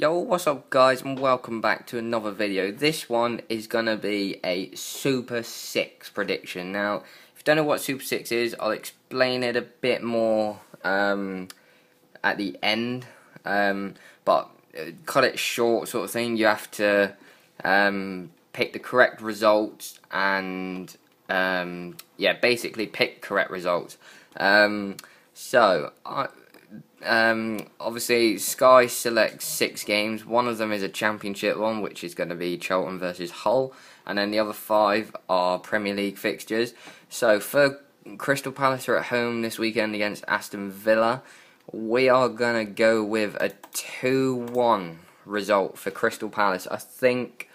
Yo, what's up guys and welcome back to another video. This one is going to be a Super 6 prediction. Now, if you don't know what Super 6 is, I'll explain it a bit more um, at the end. Um, but uh, cut it short sort of thing, you have to um, pick the correct results and um, yeah, basically pick correct results. Um, so, I, um, obviously, Sky selects six games. One of them is a championship one, which is going to be Charlton versus Hull, and then the other five are Premier League fixtures. So, for Crystal Palace are at home this weekend against Aston Villa. We are going to go with a 2 1 result for Crystal Palace. I think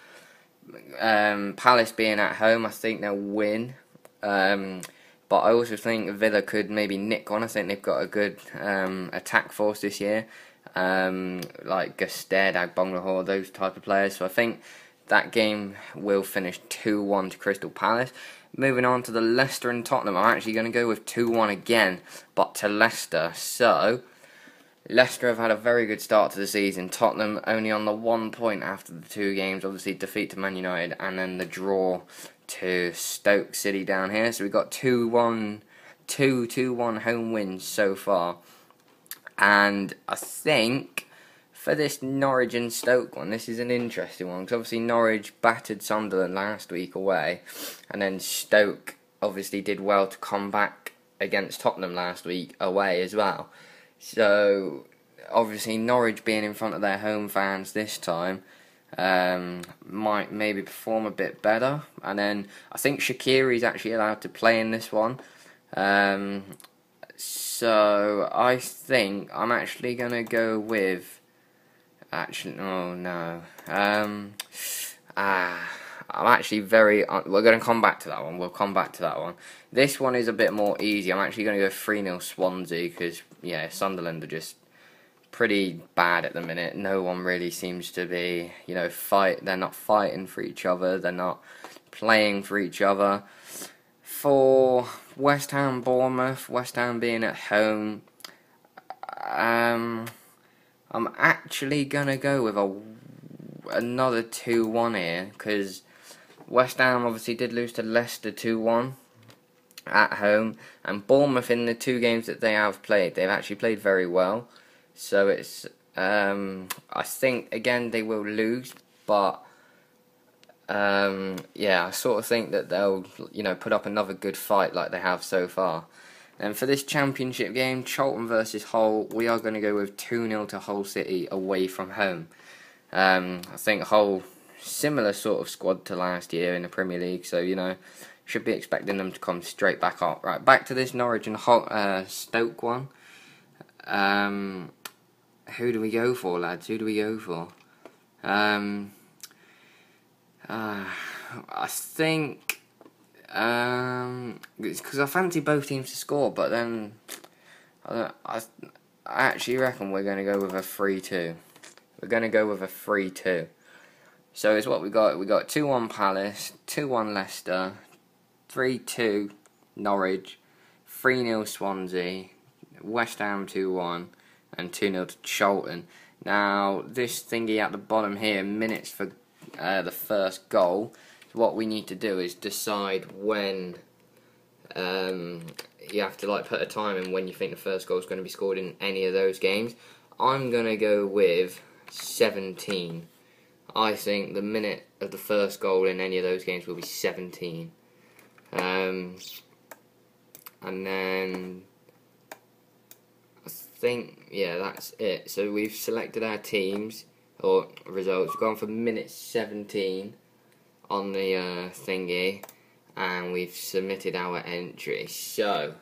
um, Palace being at home, I think they'll win. Um, but I also think Villa could maybe nick one. I think they've got a good um, attack force this year, um, like Gestede, Agbonlahor, those type of players. So I think that game will finish 2-1 to Crystal Palace. Moving on to the Leicester and Tottenham, I'm actually going to go with 2-1 again, but to Leicester. So, Leicester have had a very good start to the season. Tottenham only on the one point after the two games, obviously defeat to Man United and then the draw to Stoke City down here. So we've got 2 1, 2 2 1 home wins so far. And I think for this Norwich and Stoke one, this is an interesting one because obviously Norwich battered Sunderland last week away, and then Stoke obviously did well to come back against Tottenham last week away as well. So obviously Norwich being in front of their home fans this time um, might maybe perform a bit better. And then I think Shaqiri is actually allowed to play in this one. Um, so I think I'm actually gonna go with. Actually, oh no. Um, ah. I'm actually very. Uh, we're going to come back to that one. We'll come back to that one. This one is a bit more easy. I'm actually going to go 3 0 Swansea because, yeah, Sunderland are just pretty bad at the minute. No one really seems to be, you know, fight. They're not fighting for each other. They're not playing for each other. For West Ham, Bournemouth, West Ham being at home, um, I'm actually gonna go with a another two one here because West Ham obviously did lose to Leicester two one at home, and Bournemouth in the two games that they have played, they've actually played very well. So it's um, I think again they will lose, but um, yeah, I sort of think that they'll you know put up another good fight like they have so far. And for this championship game, Charlton versus Hull, we are going to go with 2 0 to Hull City away from home. Um, I think Hull, similar sort of squad to last year in the Premier League, so you know, should be expecting them to come straight back up. Right, back to this Norwich and Hull, uh, Stoke one. Um, who do we go for, lads? Who do we go for? Um, uh, I think um, because I fancy both teams to score, but then I, I, I actually reckon we're going to go with a three-two. We're going to go with a three-two. So it's what we got. We got two one Palace, two one Leicester, three two Norwich, three 0 Swansea, West Ham two one and 2 0 to Charlton. Now, this thingy at the bottom here, minutes for uh, the first goal, what we need to do is decide when um, you have to like put a time in when you think the first goal is going to be scored in any of those games. I'm going to go with 17. I think the minute of the first goal in any of those games will be 17. Um, and then I think, yeah, that's it. So we've selected our teams, or results. We've gone for minute 17 on the uh, thingy, and we've submitted our entry. So,